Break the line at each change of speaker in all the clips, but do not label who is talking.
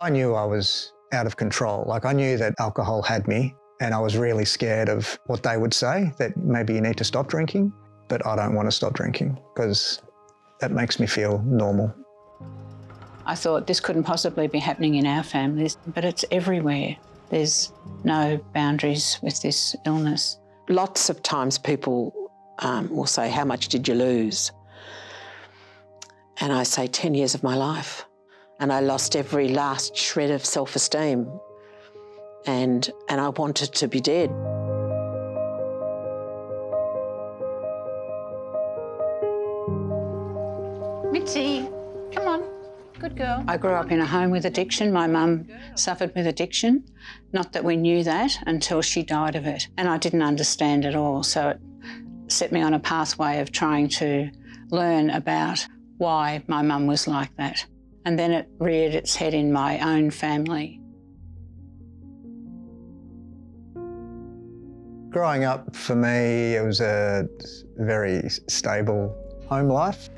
I knew I was out of control. Like I knew that alcohol had me and I was really scared of what they would say that maybe you need to stop drinking, but I don't want to stop drinking because that makes me feel normal.
I thought this couldn't possibly be happening in our families, but it's everywhere. There's no boundaries with this illness.
Lots of times people um, will say, How much did you lose? And I say, 10 years of my life. And I lost every last shred of self esteem. And, and I wanted to be dead.
Mitzi, come on. Good girl. I grew up in a home with addiction. My mum suffered with addiction. Not that we knew that until she died of it. And I didn't understand at all. So it set me on a pathway of trying to learn about why my mum was like that. And then it reared its head in my own family.
Growing up for me, it was a very stable home life.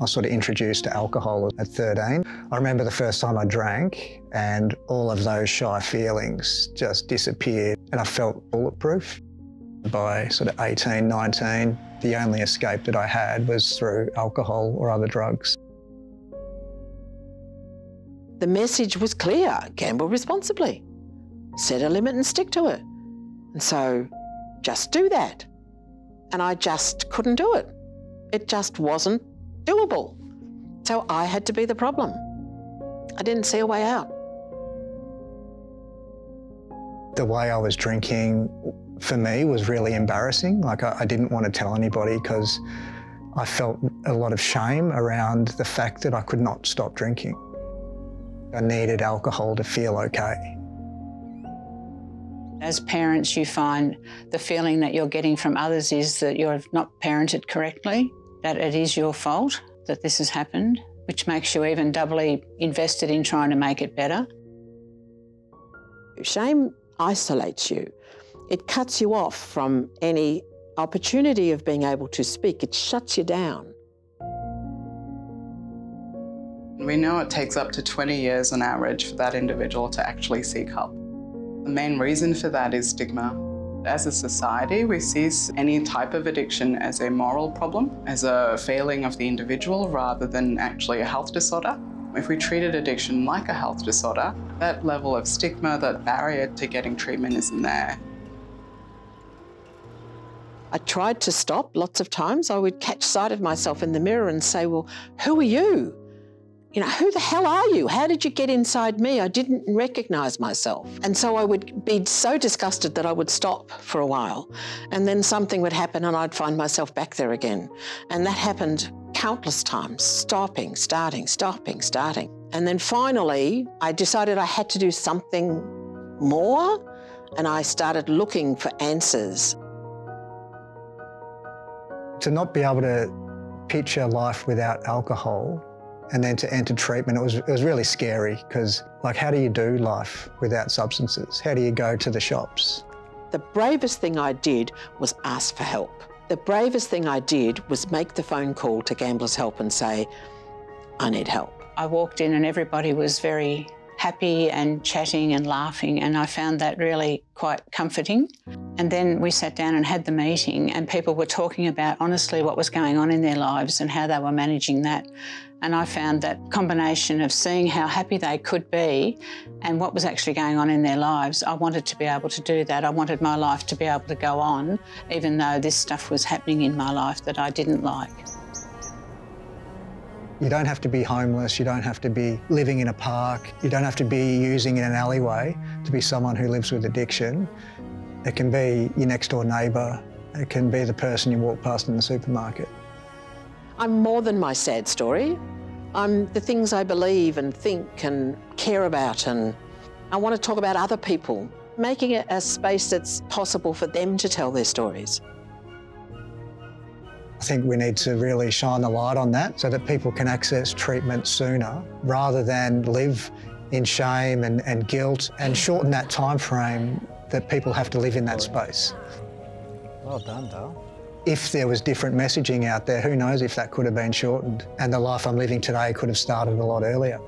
I was sort of introduced to alcohol at 13. I remember the first time I drank and all of those shy feelings just disappeared and I felt bulletproof. By sort of 18, 19, the only escape that I had was through alcohol or other drugs.
The message was clear gamble responsibly, set a limit and stick to it. And so just do that. And I just couldn't do it. It just wasn't doable. So I had to be the problem. I didn't see a way out.
The way I was drinking for me was really embarrassing. Like I, I didn't want to tell anybody because I felt a lot of shame around the fact that I could not stop drinking. I needed alcohol to feel okay.
As parents, you find the feeling that you're getting from others is that you're not parented correctly, that it is your fault that this has happened, which makes you even doubly invested in trying to make it better.
Shame isolates you. It cuts you off from any opportunity of being able to speak. It shuts you down.
We know it takes up to 20 years on average for that individual to actually seek help. The main reason for that is stigma. As a society, we see any type of addiction as a moral problem, as a failing of the individual rather than actually a health disorder. If we treated addiction like a health disorder, that level of stigma, that barrier to getting treatment isn't there.
I tried to stop lots of times. I would catch sight of myself in the mirror and say, Well, who are you? You know, who the hell are you? How did you get inside me? I didn't recognize myself. And so I would be so disgusted that I would stop for a while. And then something would happen and I'd find myself back there again. And that happened countless times stopping, starting, stopping, starting. And then finally, I decided I had to do something more. And I started looking for answers.
To not be able to picture life without alcohol and then to enter treatment, it was, it was really scary because, like, how do you do life without substances? How do you go to the shops?
The bravest thing I did was ask for help. The bravest thing I did was make the phone call to Gamblers Help and say, I need help.
I walked in and everybody was very happy and chatting and laughing, and I found that really quite comforting. And then we sat down and had the meeting, and people were talking about honestly what was going on in their lives and how they were managing that. And I found that combination of seeing how happy they could be and what was actually going on in their lives, I wanted to be able to do that. I wanted my life to be able to go on, even though this stuff was happening in my life that I didn't like.
You don't have to be homeless, you don't have to be living in a park, you don't have to be using in an alleyway to be someone who lives with addiction. It can be your next door neighbour, it can be the person you walk past in the supermarket.
I'm more than my sad story. I'm the things I believe and think and care about, and I want to talk about other people, making it a space that's possible for them to tell their stories.
I think we need to really shine the light on that so that people can access treatment sooner rather than live in shame and, and guilt and shorten that time frame that people have to live in that space.
Well done, Dale.
If there was different messaging out there, who knows if that could have been shortened and the life I'm living today could have started a lot earlier.